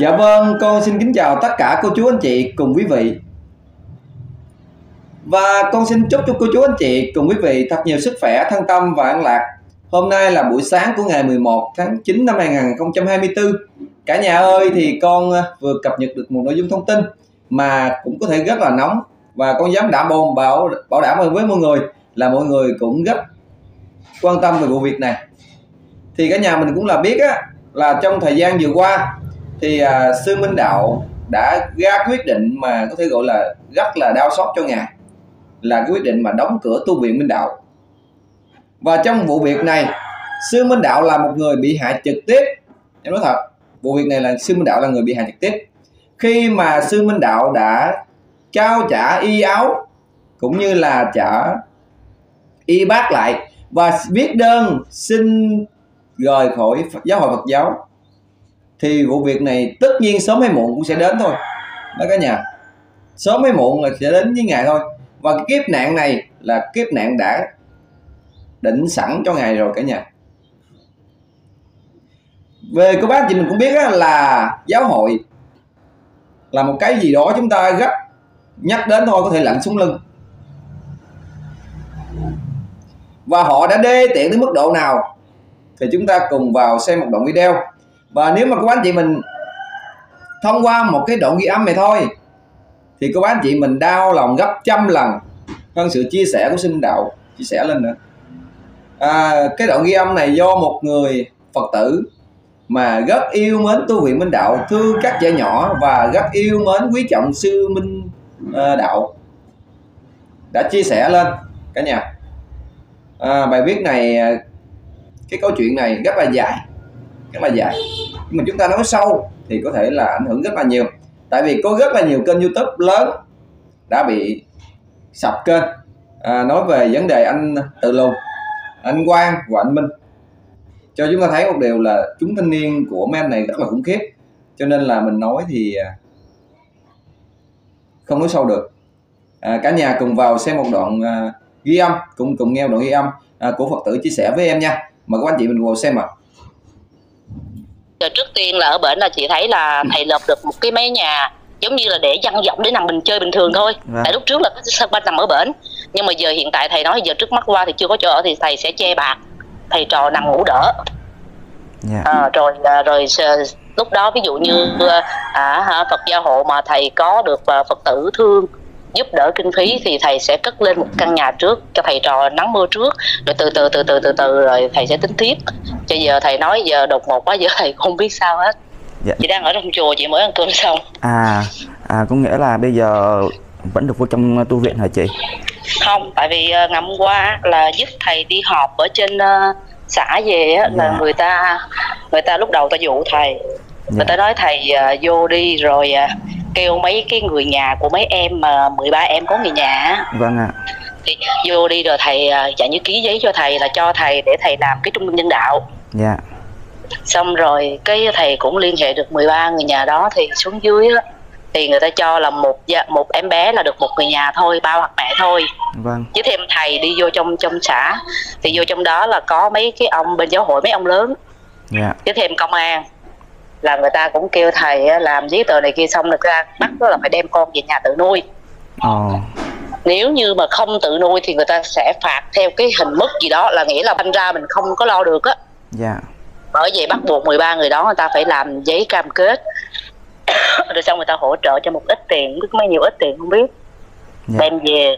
Dạ vâng, con xin kính chào tất cả cô chú anh chị cùng quý vị. Và con xin chúc cho cô chú anh chị cùng quý vị thật nhiều sức khỏe, thân tâm và an lạc. Hôm nay là buổi sáng của ngày 11 tháng 9 năm 2024. Cả nhà ơi thì con ờ, vừa cập nhật được một nội dung thông tin mà cũng có thể rất là nóng và con dám đảm bảo bảo bảo đảm với mọi người là mọi người cũng rất quan tâm về vụ việc này. Thì cả nhà mình cũng là biết á là trong thời gian vừa qua thì à, sư Minh Đạo đã ra quyết định mà có thể gọi là rất là đau xót cho ngài là cái quyết định mà đóng cửa tu viện Minh Đạo. Và trong vụ việc này sư Minh Đạo là một người bị hại trực tiếp. Em nói thật vụ việc này là sư Minh Đạo là người bị hại trực tiếp. Khi mà sư Minh Đạo đã trao trả y áo cũng như là trả y bác lại và viết đơn xin rời khỏi giáo hội Phật giáo thì vụ việc này tất nhiên sớm hay muộn cũng sẽ đến thôi. Đó cả nhà. Sớm hay muộn là sẽ đến với ngài thôi. Và cái kiếp nạn này là kiếp nạn đã định sẵn cho ngài rồi cả nhà. Về cô bác thì mình cũng biết là giáo hội là một cái gì đó chúng ta gấp nhắc đến thôi, có thể lạnh xuống lưng. Và họ đã đê tiện đến mức độ nào thì chúng ta cùng vào xem một đoạn video và nếu mà cô bác chị mình thông qua một cái đoạn ghi âm này thôi thì cô bác chị mình đau lòng gấp trăm lần hơn sự chia sẻ của sinh đạo. Chia sẻ lên nữa. À, cái đoạn ghi âm này do một người phật tử mà rất yêu mến tu viện minh đạo thương các trẻ nhỏ và rất yêu mến quý trọng sư minh uh, đạo. Đã chia sẻ lên cả nhà. À, bài viết này à, cái câu chuyện này rất là dài rất là dài nhưng mà chúng ta nói sâu thì có thể là ảnh hưởng rất là nhiều. Tại vì có rất là nhiều kênh youtube lớn đã bị sập kênh. À, nói về vấn đề anh tự lùn anh quang và anh minh. Cho chúng ta thấy một điều là chúng thanh niên của mấy anh này rất là khủng khiếp. Cho nên là mình nói thì à, không nói sâu được. À, cả nhà cùng vào xem một đoạn à, ghi âm cùng cùng nghe một đoạn ghi âm à, của phật tử chia sẻ với em nha. Mời các anh chị mình vào xem ạ. à. Giờ trước tiên là ở bển là chị thấy là thầy lợp được một cái mái nhà giống như là để dân vọng để nằm mình chơi bình thường thôi vâng. tại lúc trước là cái sân banh nằm ở bển nhưng mà giờ hiện tại thầy nói giờ trước mắt qua thì chưa có chỗ ở thì thầy sẽ che bạc thầy trò nằm ngủ đỡ yeah. Dạ. à, rồi à, rồi lúc đó ví dụ như à, Phật gia hộ mà thầy có được à, Phật tử thương giúp đỡ kinh phí thì thầy sẽ cất lên một căn nhà trước cho thầy trò nắng mưa trước rồi từ từ từ từ từ từ rồi thầy sẽ tính tiếp cho giờ thầy nói giờ đột ngột quá giờ thầy không biết sao hết dạ. chị đang ở trong chùa chị mới ăn cơm xong à à có nghĩa là bây giờ vẫn được vô trong tu viện hả chị không tại vì uh, ngày hôm qua là giúp thầy đi họp ở trên uh, xã về á, dạ. là người ta người ta lúc đầu ta dụ thầy dạ. người ta nói thầy uh, vô đi rồi uh, kêu mấy cái người nhà của mấy em mà 13 em có người nhà vâng ạ. Thì vô đi rồi thầy chạy như ký giấy cho thầy là cho thầy để thầy làm cái trung tâm nhân đạo. Dạ. Xong rồi cái thầy cũng liên hệ được 13 người nhà đó thì xuống dưới á thì người ta cho là một một em bé là được một người nhà thôi ba hoặc mẹ thôi. Vâng. Chứ thêm thầy đi vô trong trong xã thì vô trong đó là có mấy cái ông bên giáo hội mấy ông lớn. Yeah. Dạ. chứ thêm công an là người ta cũng kêu thầy làm giấy tờ này kia xong được ra bắt đó là phải đem con về nhà tự nuôi oh. nếu như mà không tự nuôi thì người ta sẽ phạt theo cái hình mức gì đó là nghĩa là thành ra mình không có lo được á dạ bởi vậy bắt buộc 13 người đó người ta phải làm giấy cam kết rồi xong người ta hỗ trợ cho một ít tiền biết mấy nhiều ít tiền không biết yeah. Dạ. đem về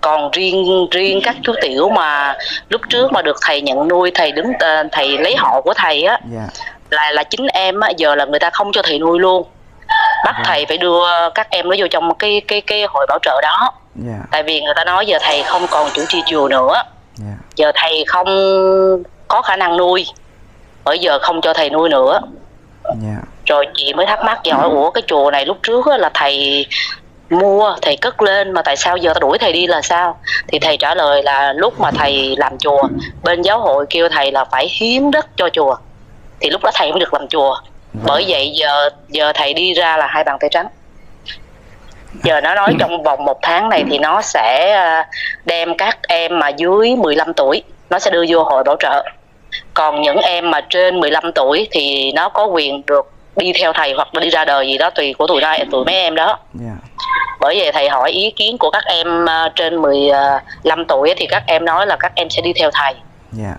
còn riêng riêng các chú tiểu mà lúc trước mà được thầy nhận nuôi thầy đứng tên thầy lấy họ của thầy á yeah. Dạ. là là chính em á giờ là người ta không cho thầy nuôi luôn bắt yeah. Dạ. thầy phải đưa các em nó vô trong cái cái cái hội bảo trợ đó yeah. tại vì người ta nói giờ thầy không còn chủ trì chùa nữa yeah. giờ thầy không có khả năng nuôi bởi giờ không cho thầy nuôi nữa yeah. rồi chị mới thắc mắc và hỏi ủa cái chùa này lúc trước là thầy mua thầy cất lên mà tại sao giờ ta đuổi thầy đi là sao thì thầy trả lời là lúc mà thầy làm chùa bên giáo hội kêu thầy là phải hiến đất cho chùa thì lúc đó thầy mới được làm chùa. Bởi vậy giờ giờ thầy đi ra là hai bàn tay trắng. Giờ nó nói trong vòng một tháng này thì nó sẽ à, đem các em mà dưới 15 tuổi nó sẽ đưa vô hội bảo trợ. Còn những em mà trên 15 tuổi thì nó có quyền được đi theo thầy hoặc là đi ra đời gì đó tùy của tụi nay tụi mấy em đó. Dạ. Bởi vậy thầy hỏi ý kiến của các em ờ, trên 15 tuổi á, thì các em nói là các em sẽ đi theo thầy. Dạ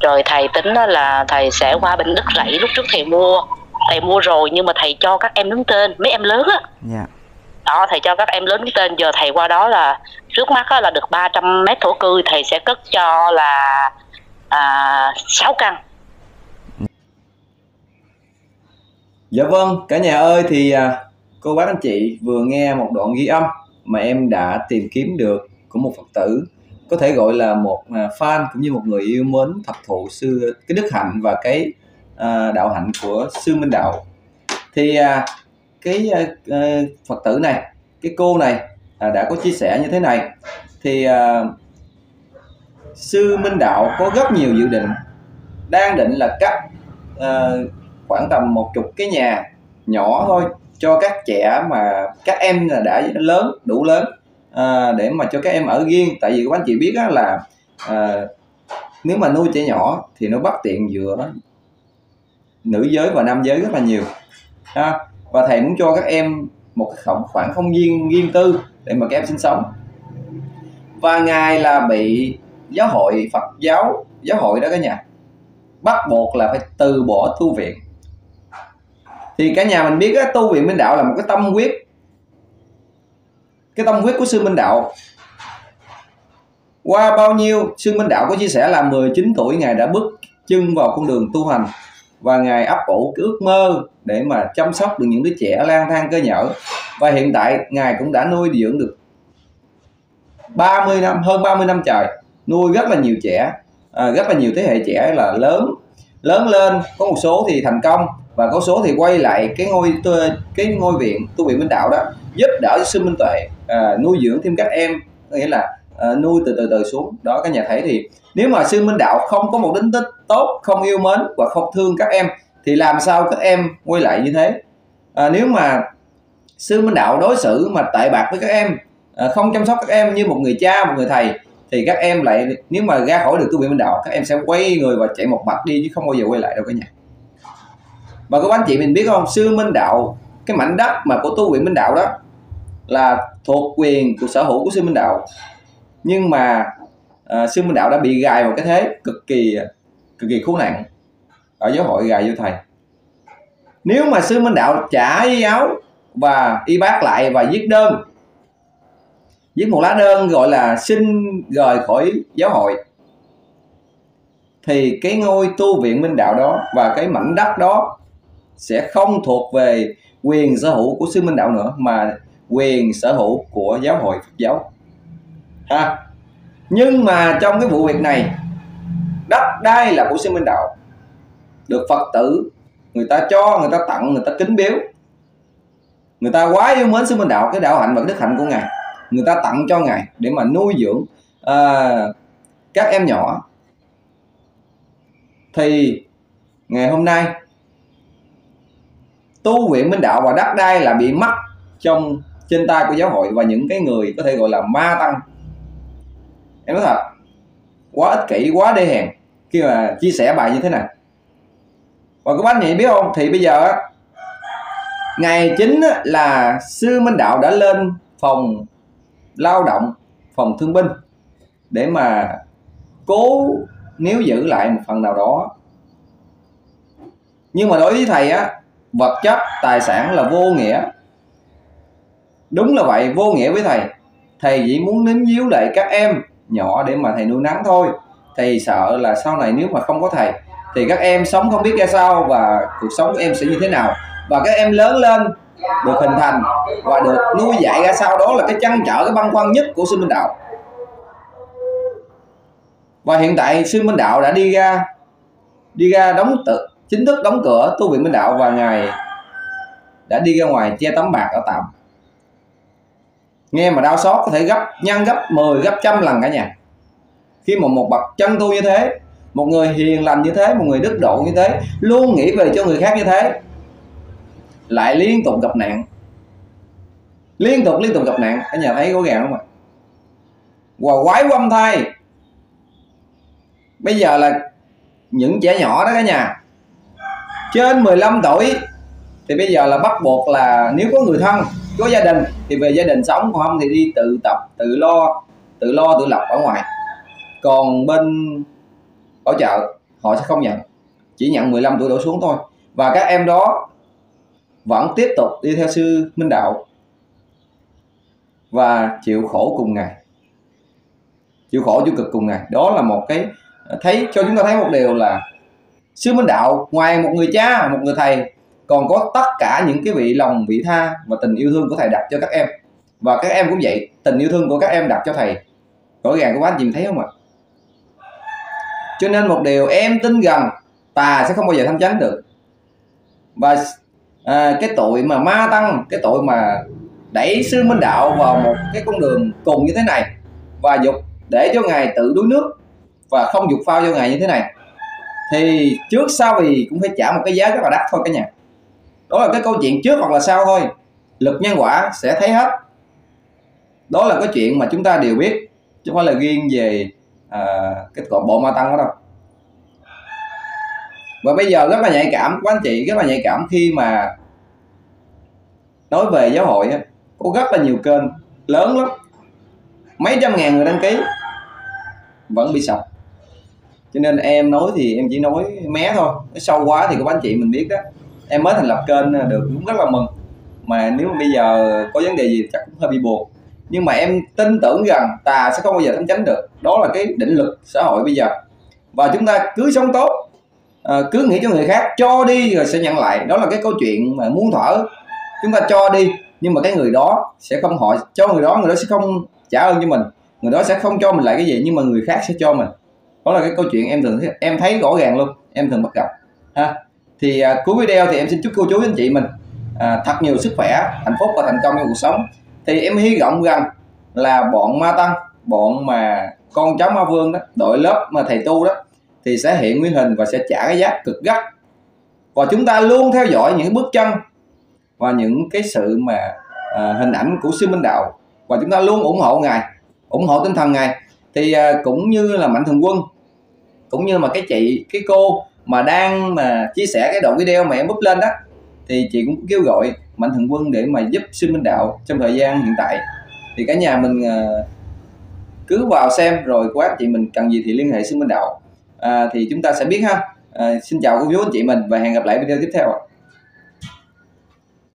rồi thầy tính đó là thầy sẽ qua bên đất rẫy lúc trước thầy mua. Thầy mua rồi nhưng mà thầy cho các em đứng tên mấy em lớn á. Dạ. Đó thầy cho các em lớn đứng tên giờ thầy qua đó là trước mắt á, là được 300 mét thổ cư thầy sẽ cất cho là à, 6 căn. Dạ vâng, cả nhà ơi thì à, cô bác anh chị vừa nghe một đoạn ghi âm mà em đã tìm kiếm được của một Phật tử có thể gọi là một à, fan cũng như một người yêu mến thập thụ sư cái đức hạnh và cái uh, đạo hạnh của sư Minh Đạo. Thì uh, cái uh, Phật tử này, cái cô này uh, đã có chia sẻ như thế này. Thì uh, sư Minh Đạo có rất nhiều dự định. Đang định là cắt uh, khoảng tầm một chục cái nhà nhỏ thôi cho các trẻ mà các em là đã lớn đủ lớn à, để mà cho các em ở riêng. Tại vì các anh chị biết á, là à, nếu mà nuôi trẻ nhỏ thì nó bất tiện giữa nữ giới và nam giới rất là nhiều. À, và thầy muốn cho các em một cái khoảng khoảng không gian riêng tư để mà các em sinh sống. Và ngài là bị giáo hội Phật giáo giáo hội đó cả nhà bắt buộc là phải từ bỏ tu viện. Thì cả nhà mình biết á, tu viện minh đạo là một cái tâm quyết cái tâm huyết của sư minh đạo. Qua bao nhiêu sư minh đạo có chia sẻ là 19 tuổi ngài đã bước chân vào con đường tu hành và ngài ấp ủ cái ước mơ để mà chăm sóc được những đứa trẻ lang thang cơ nhở. Và hiện tại ngài cũng đã nuôi dưỡng được 30 năm hơn 30 năm trời nuôi rất là nhiều trẻ à, rất là nhiều thế hệ trẻ là lớn. Lớn lên có một số thì thành công và có số thì quay lại cái ngôi cái ngôi viện tu viện minh đạo đó giúp đỡ sư minh tuệ à, nuôi dưỡng thêm các em có nghĩa là à, nuôi từ từ từ xuống. Đó các nhà thấy thì nếu mà sư minh đạo không có một tính tích tốt không yêu mến và không thương các em thì làm sao các em quay lại như thế? À, nếu mà sư minh đạo đối xử mà tệ bạc với các em à, không chăm sóc các em như một người cha một người thầy thì các em lại nếu mà ra khỏi được tu viện minh đạo các em sẽ quay người và chạy một mạch đi chứ không bao giờ quay lại đâu cả nhà. Và các anh chị mình biết không? Sư minh đạo cái mảnh đất mà của tu viện minh đạo đó là thuộc quyền của sở hữu của sư minh đạo. Nhưng mà à, sư minh đạo đã bị gài vào cái thế cực kỳ cực kỳ khốn nạn. Ở giáo hội gài vô thầy. Nếu mà sư minh đạo trả y áo và y bác lại và viết đơn viết một lá đơn gọi là xin rời khỏi giáo hội thì cái ngôi tu viện minh đạo đó và cái mảnh đất đó sẽ không thuộc về quyền sở hữu của sư minh đạo nữa mà quyền sở hữu của giáo hội Phật giáo. Ha. Nhưng mà trong cái vụ việc này đất đai là của sư minh đạo. Được Phật tử người ta cho người ta tặng người ta kính biếu người ta quá yêu mến sư minh đạo cái đạo hạnh và đức hạnh của ngài. Người ta tặng cho ngài để mà nuôi dưỡng à, các em nhỏ. Thì ngày hôm nay tu viện minh đạo và đất đai là bị mất trong trên tay của giáo hội và những cái người có thể gọi là ma tăng. Em nói thật quá ích kỷ quá đê hèn khi mà chia sẻ bài như thế này. Và các bác nhị biết không? Thì bây giờ á, ngày chính là sư minh đạo đã lên phòng lao động phòng thương binh để mà cố nếu giữ lại một phần nào đó. Nhưng mà đối với thầy á vật chất tài sản là vô nghĩa đúng là vậy, vô nghĩa với thầy. Thầy chỉ muốn nín díu lại các em nhỏ để mà thầy nuôi nắng thôi. Thầy sợ là sau này nếu mà không có thầy, thì các em sống không biết ra sao và cuộc sống của em sẽ như thế nào. Và các em lớn lên được hình thành và được nuôi dạy ra sao đó là cái chăn trở, cái băn khoăn nhất của sư minh đạo. Và hiện tại sư minh đạo đã đi ra đi ra đóng tự, chính thức đóng cửa tu viện minh đạo và ngài đã đi ra ngoài che tấm bạc ở tạm nghe mà đau xót, có thể gấp nhân gấp 10 gấp trăm lần cả nhà. Khi mà một bậc chân tu như thế, một người hiền lành như thế, một người đức độ như thế, luôn nghĩ về cho người khác như thế, lại liên tục gặp nạn. Liên tục liên tục gặp nạn. Cả nhà thấy có gàng không ạ? Và quái quâm thai. Bây giờ là những trẻ nhỏ đó cả nhà. Trên 15 tuổi, thì bây giờ là bắt buộc là nếu có người thân có gia đình thì về gia đình sống, còn không thì đi tự tập, tự lo tự lo, tự lập ở ngoài. Còn bên bảo trợ, họ sẽ không nhận, chỉ nhận 15 tuổi đổ xuống thôi. Và các em đó vẫn tiếp tục đi theo sư Minh Đạo và chịu khổ cùng ngày chịu khổ chịu cực cùng ngày đó là một cái, thấy, cho chúng ta thấy một điều là sư Minh Đạo ngoài một người cha, một người thầy còn có tất cả những cái vị lòng vị tha và tình yêu thương của thầy đặt cho các em. Và các em cũng vậy tình yêu thương của các em đặt cho thầy. Rõ ràng của anh chị thấy không ạ? Cho nên một điều em tin rằng tà sẽ không bao giờ thăm chánh được. Và à, cái tội mà ma tăng cái tội mà đẩy sư minh đạo vào một cái con đường cùng như thế này và dục để cho ngài tự đuối nước và không dục phao cho ngài như thế này thì trước sau thì cũng phải trả một cái giá rất là đắt thôi cả nhà đó là cái câu chuyện trước hoặc là sau thôi. Lực nhân quả sẽ thấy hết. Đó là cái chuyện mà chúng ta đều biết chứ không phải là riêng về à, cái bộ ma tăng đó đâu. Và bây giờ rất là nhạy cảm các anh chị rất là nhạy cảm khi mà nói về giáo hội có rất là nhiều kênh lớn lắm. Mấy trăm ngàn người đăng ký vẫn bị sập. Cho nên em nói thì em chỉ nói mé thôi. Nói sâu quá thì các anh chị mình biết đó em mới thành lập kênh được cũng rất là mừng. Mà nếu mà bây giờ có vấn đề gì chắc cũng hơi bị buồn. Nhưng mà em tin tưởng rằng tà sẽ không bao giờ thắng tránh được. Đó là cái định lực xã hội bây giờ. Và chúng ta cứ sống tốt à, cứ nghĩ cho người khác, cho đi rồi sẽ nhận lại. Đó là cái câu chuyện mà muốn thở chúng ta cho đi, nhưng mà cái người đó sẽ không họ cho người đó người đó sẽ không trả ơn cho mình. Người đó sẽ không cho mình lại cái gì, nhưng mà người khác sẽ cho mình. Đó là cái câu chuyện em thường, em thấy rõ ràng luôn. Em thường bắt gặp, ha? Thì à, cuối video thì em xin chúc cô chú anh chị mình à, thật nhiều sức khỏe hạnh phúc và thành công trong cuộc sống. Thì em hy vọng rằng là bọn ma tăng bọn mà con cháu ma vương đó đội lớp mà thầy tu đó thì sẽ hiện nguyên hình và sẽ trả cái giá cực gắt. Và chúng ta luôn theo dõi những bước chân và những cái sự mà à, hình ảnh của sư minh đạo. Và chúng ta luôn ủng hộ ngài ủng hộ tinh thần ngài. Thì à, cũng như là mạnh thường quân cũng như mà cái chị cái cô mà đang mà chia sẻ cái đoạn video mà em up lên đó thì chị cũng kêu gọi mạnh thường quân để mà giúp sư minh đạo trong thời gian hiện tại. Thì cả nhà mình ờ, cứ vào xem rồi quá chị mình cần gì thì liên hệ sư minh đạo. À, thì chúng ta sẽ biết ha. À, xin chào cô chú anh chị mình và hẹn gặp lại video tiếp theo ạ.